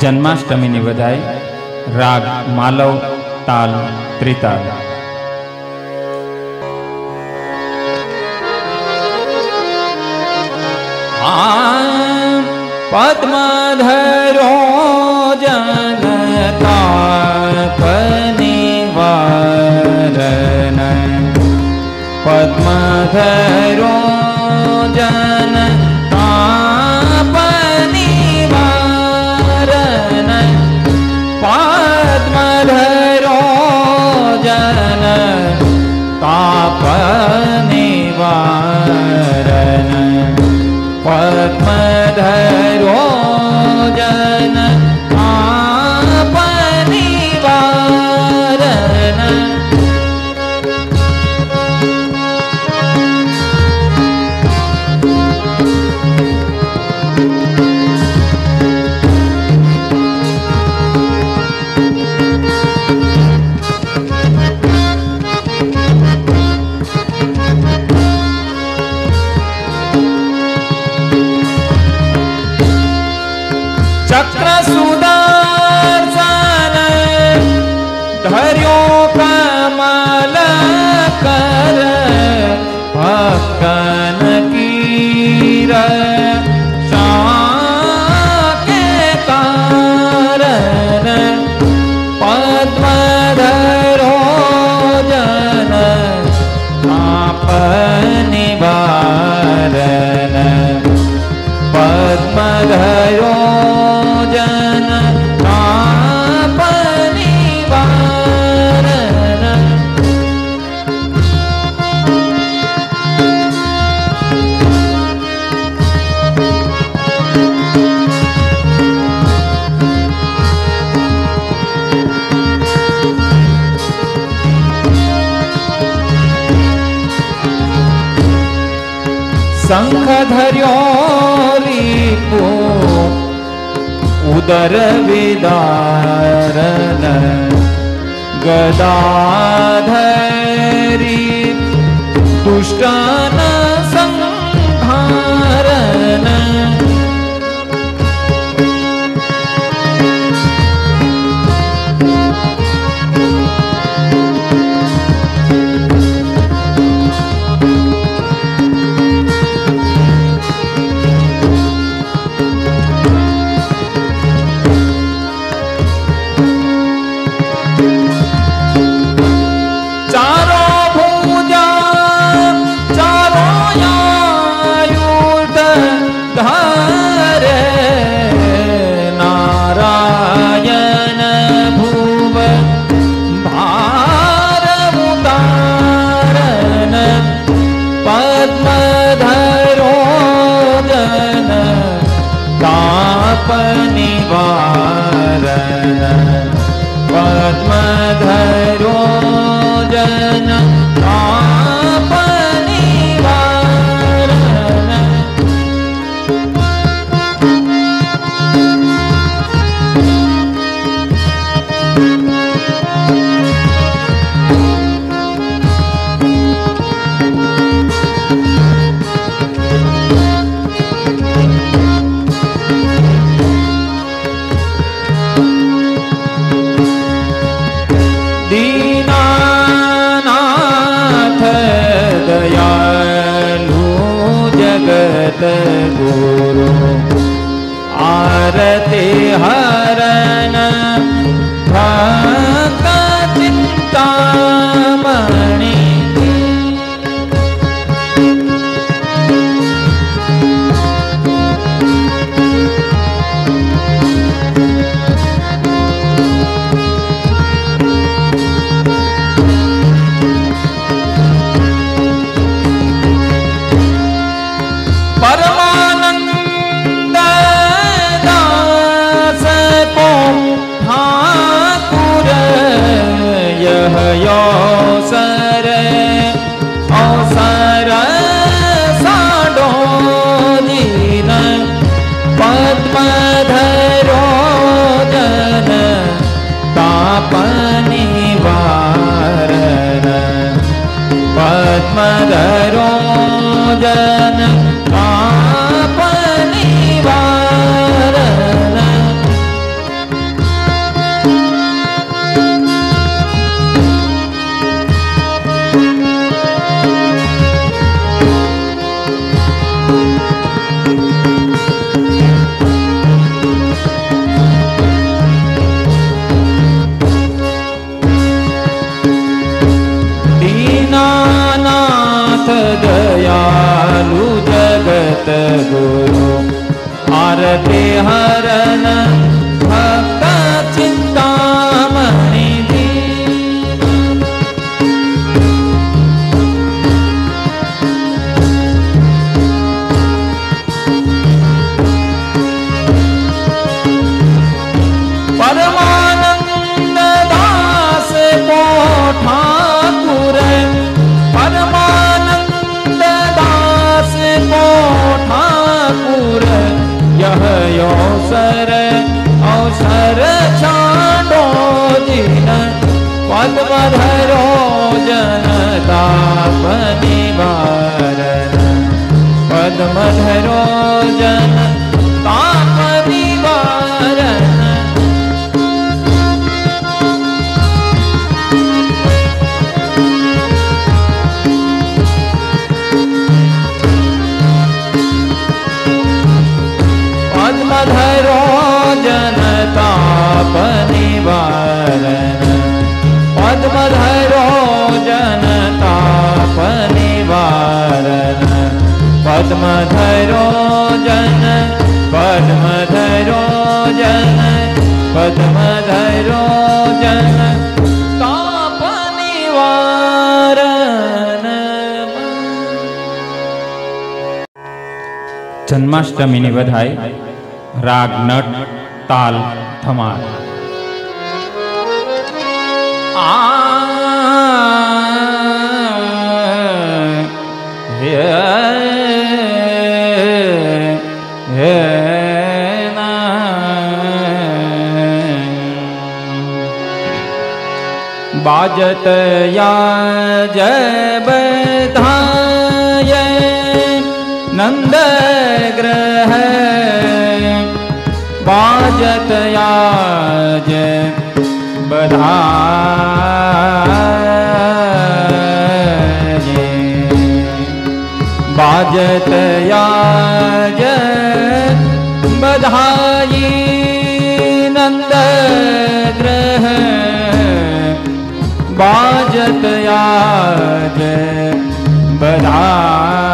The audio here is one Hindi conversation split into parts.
जन्माष्टमी बधाई राग मालव ताल त्रिताल। पद्मधरो पद्मधरो जन નિવાણ प्रयोजन शंख धर्यो रविदार गदा धरी पुष्टान् भारते हैं। Muhammad हरण आत्मधरो जनता पनिवारण। पद्मधरो जनता पद्मधरो जन पद्मधरो जन पद्मधरो जन ताप निवारण જન્માષ્ટમીની વધાઈ રાગ નટ તાલ ધમાલ बाजतया जधाय नन्द ग्रह। बाजतया जधा बाजतया बधाई બાજત યાદ બધા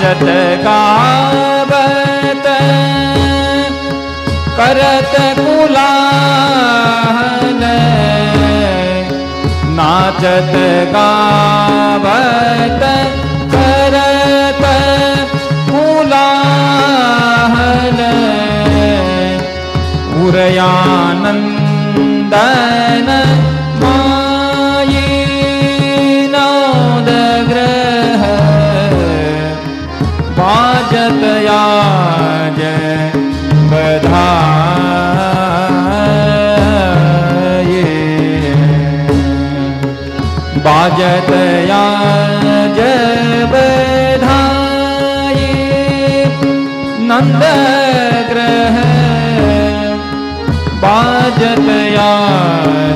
नाचत गावत करत कुलाहल नाचत गावत करत कुलाहल उरयानन्दन जतया जवधा नन्द ग्रह बाजतया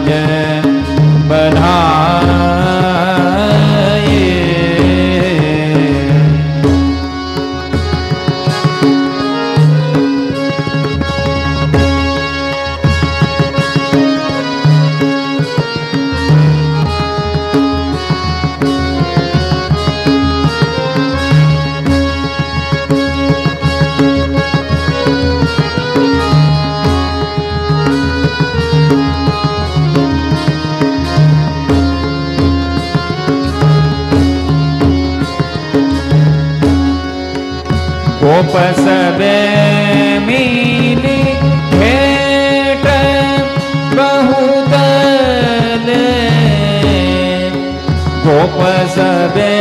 जय ઉપસબે મિલી ભેટ બહુદલ ગોપસબે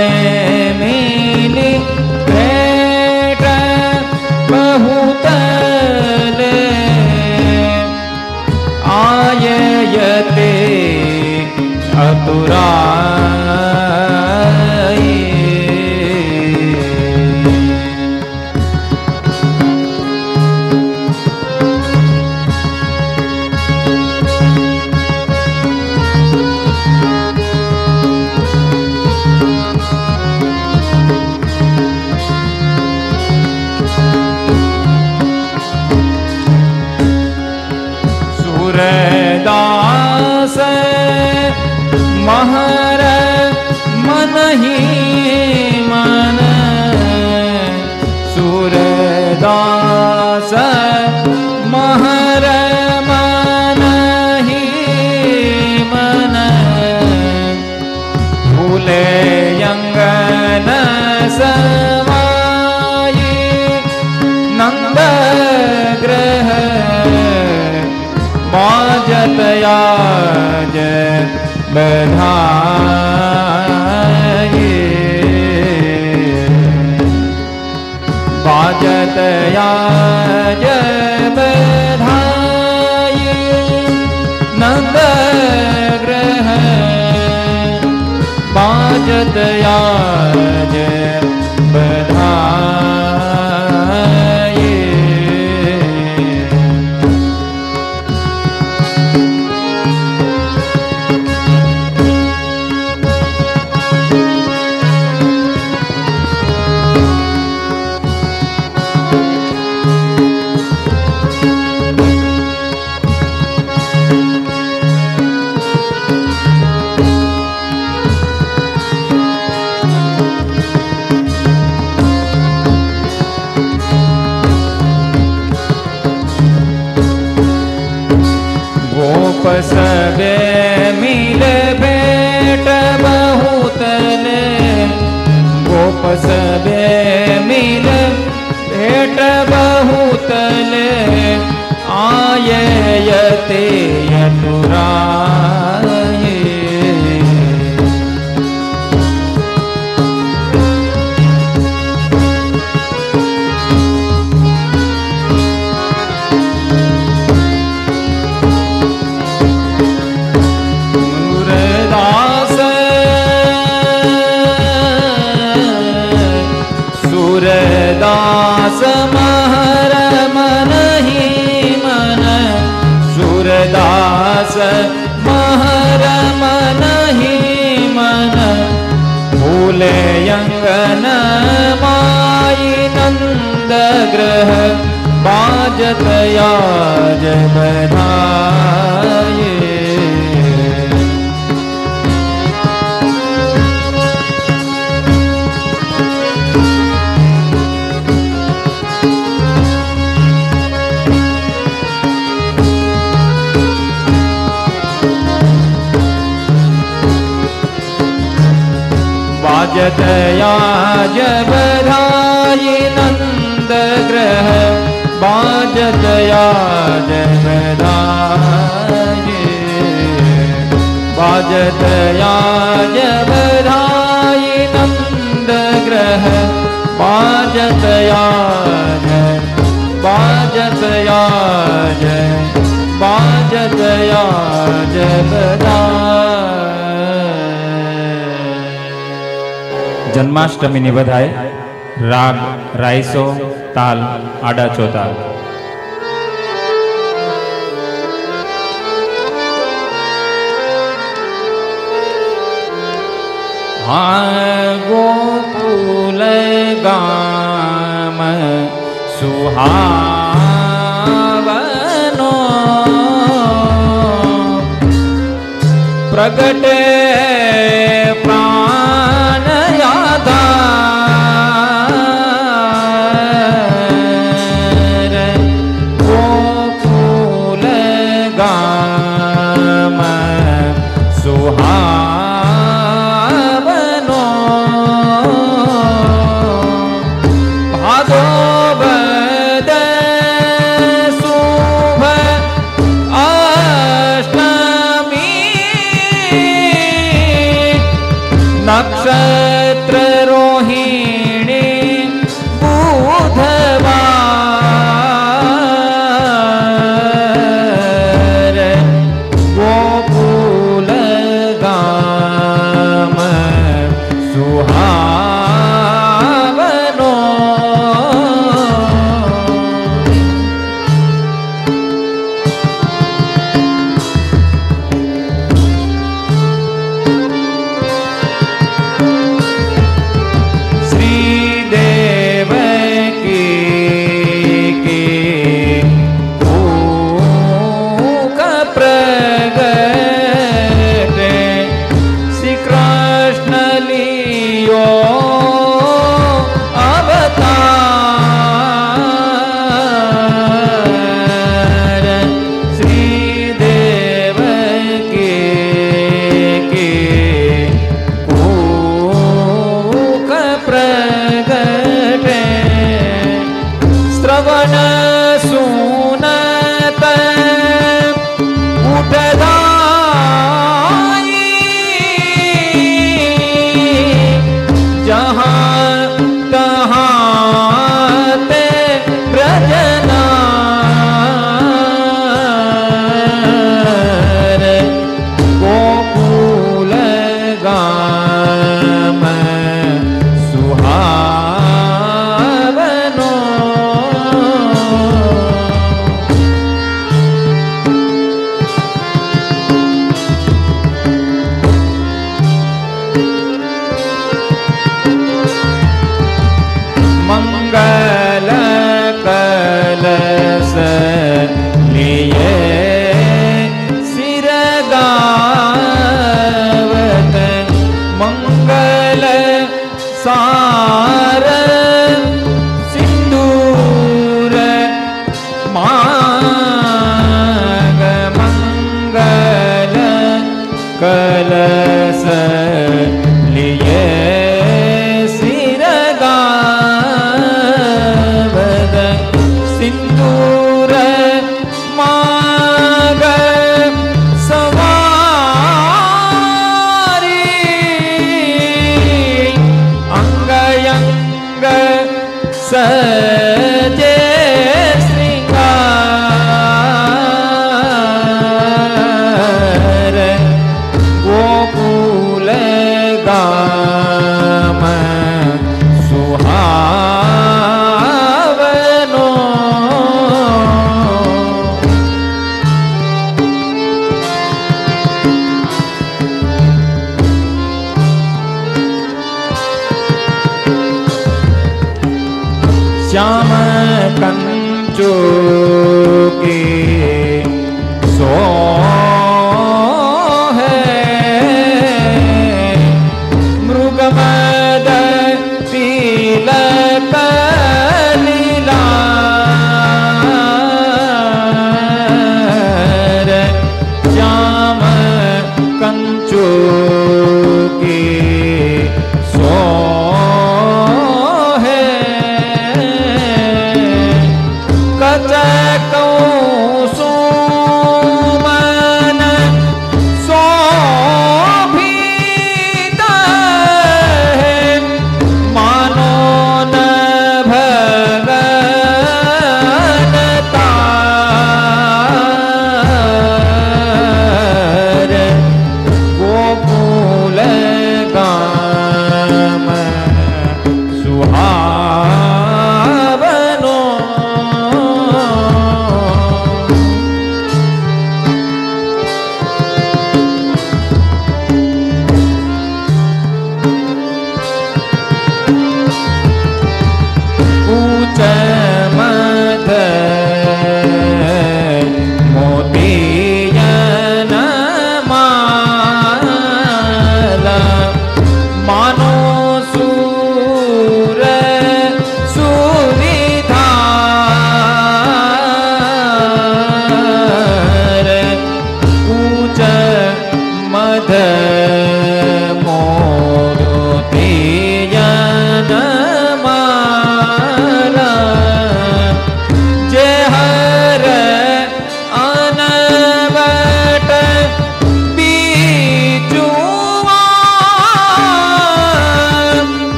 મિલી ભેટ બહુદલ આયયતે અતુરા दास महर मन ही मन, सूरदास महर मन ही मन। भूले यंगन समाई नंद ग्रह बाजतया बधाये। बाजतया बधा नग्रह बाजतया ज भेट बहुतन गोप सबे मिल भेट भूतन आयते यतुरा बाजत याज बधाये बाजत याज बधाई बाजत याज बधाई नंद ग्रह बाजत याज बाजत याज बाजत याज बधाई જન્માષ્ટમીની વધાય રાગ રાઈસો તાલ આડા ચોતાલ गोकुल गाम सुहावनो। प्रगटे प्राण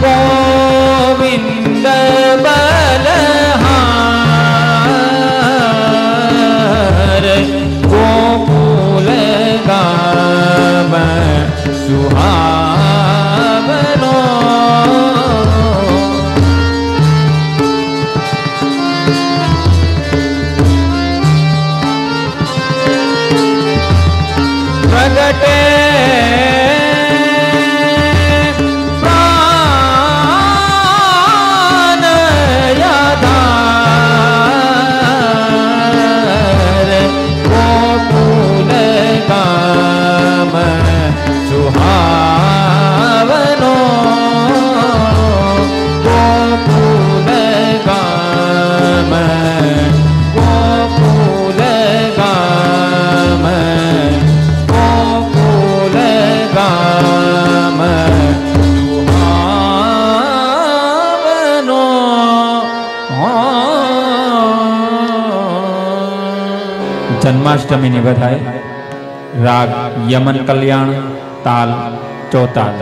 Bye. જન્માષ્ટમીની વધાય રાગ યમન કલ્યાણ તાલ ચોતાલ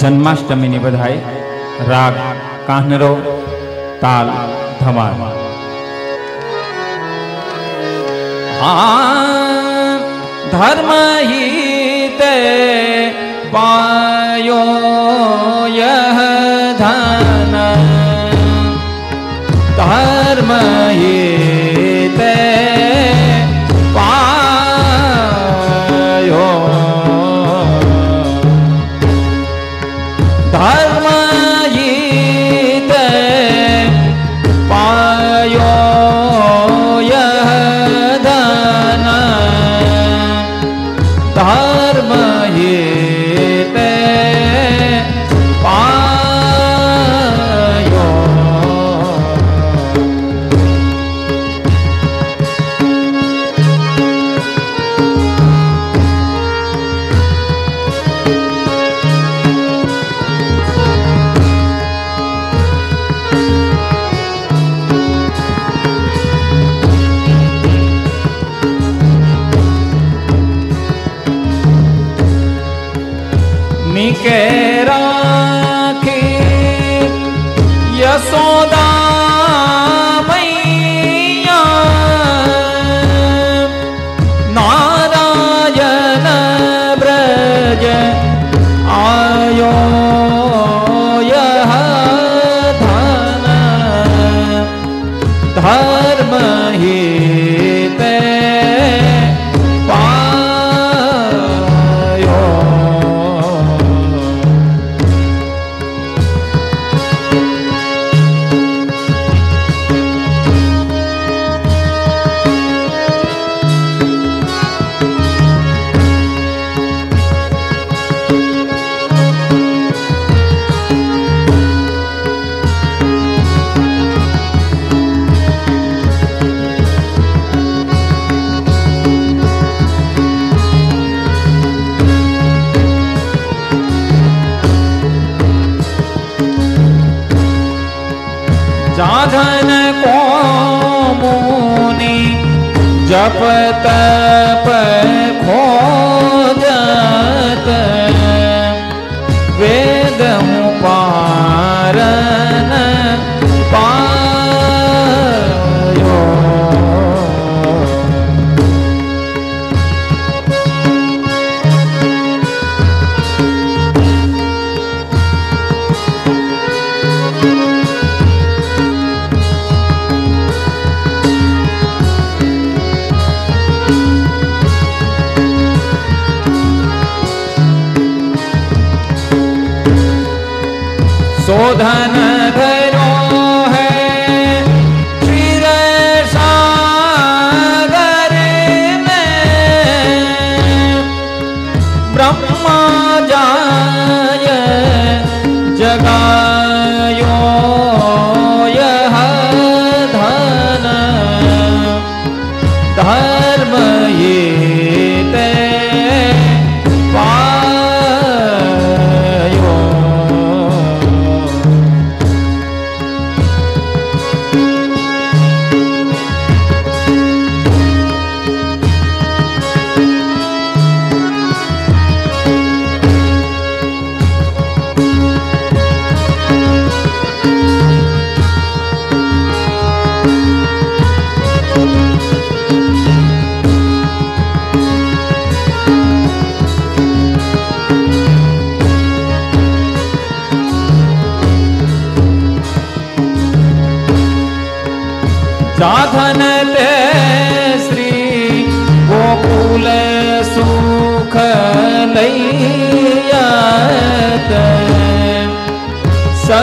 जन्माष्टमी बधाई। राग कानरो ताल धमा हाँ, धर्म ही ते पायो यह धन। धर्म शोधन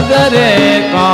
सगरे काज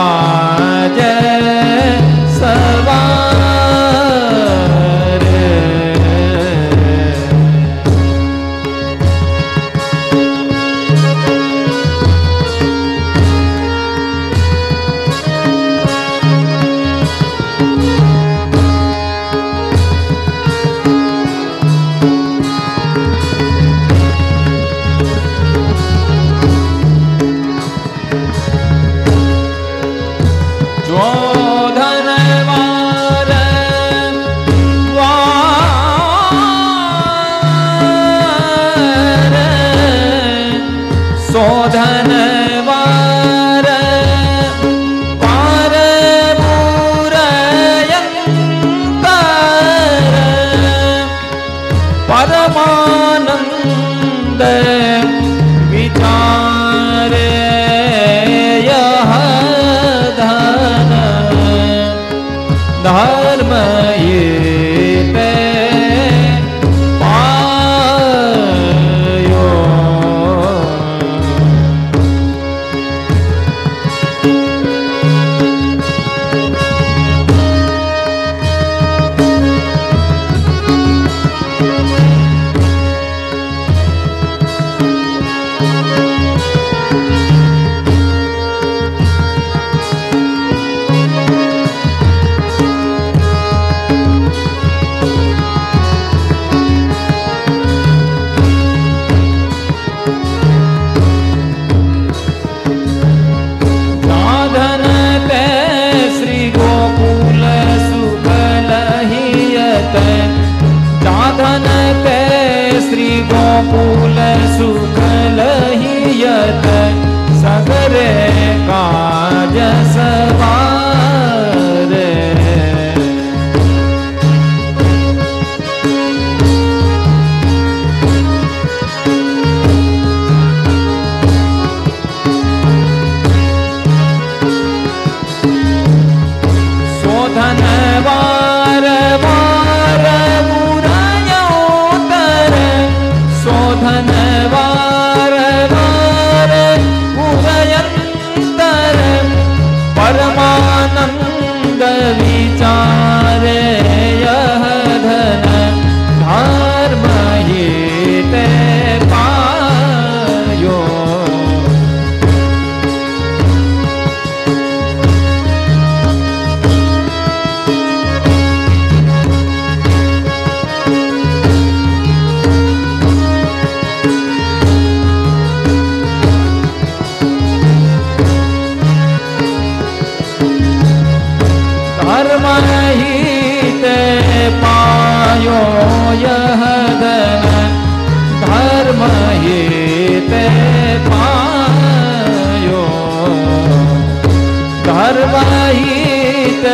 धर्म हित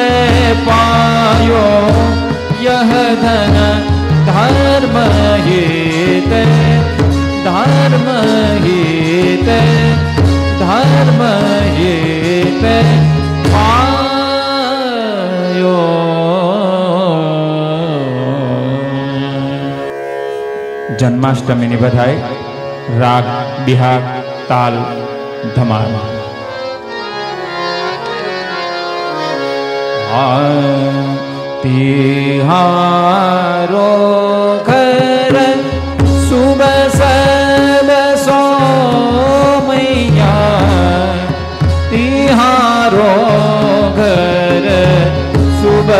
पायो यह धन धर्म हित धर्म हित धर्म हित पायो જન્માષ્ટમીની બધાય રાગ બિહાર તાલ ધમાલ તિહારો ઘર શુભ સબ સોમૈયા તિહારો ઘર શુભ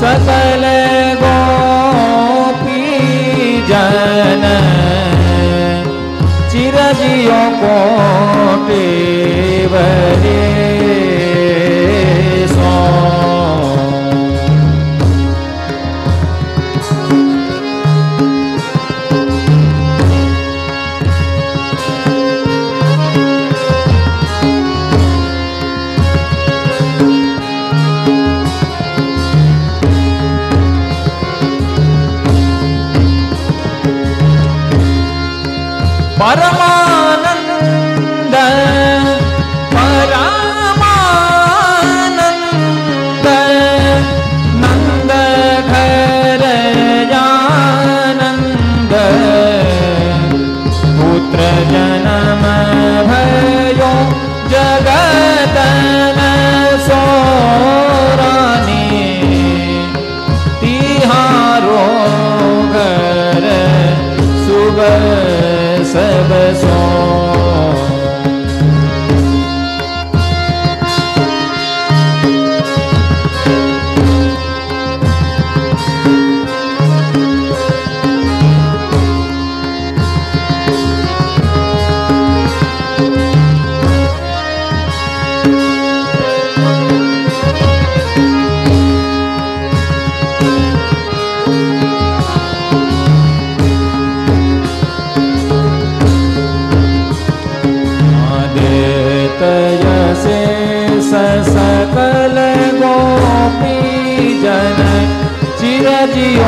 सकल गोपी जन। चिरजियों को टेवरे Para besar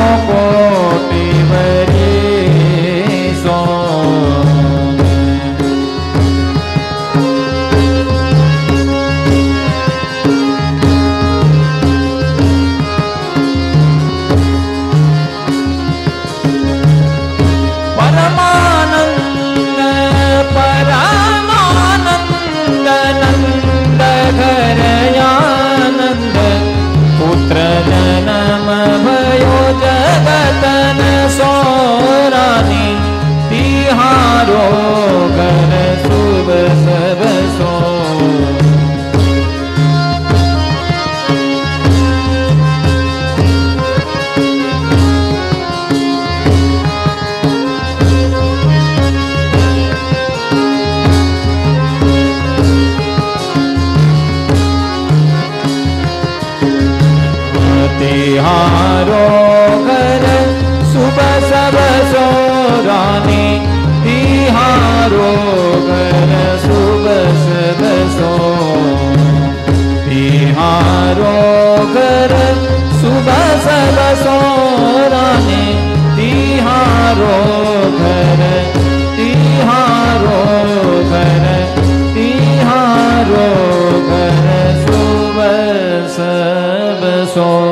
ọpọlọ ní. रोगर सुबह सब सोराने तिहारो रो शुभो तहारो गर तारो सुबह सब सो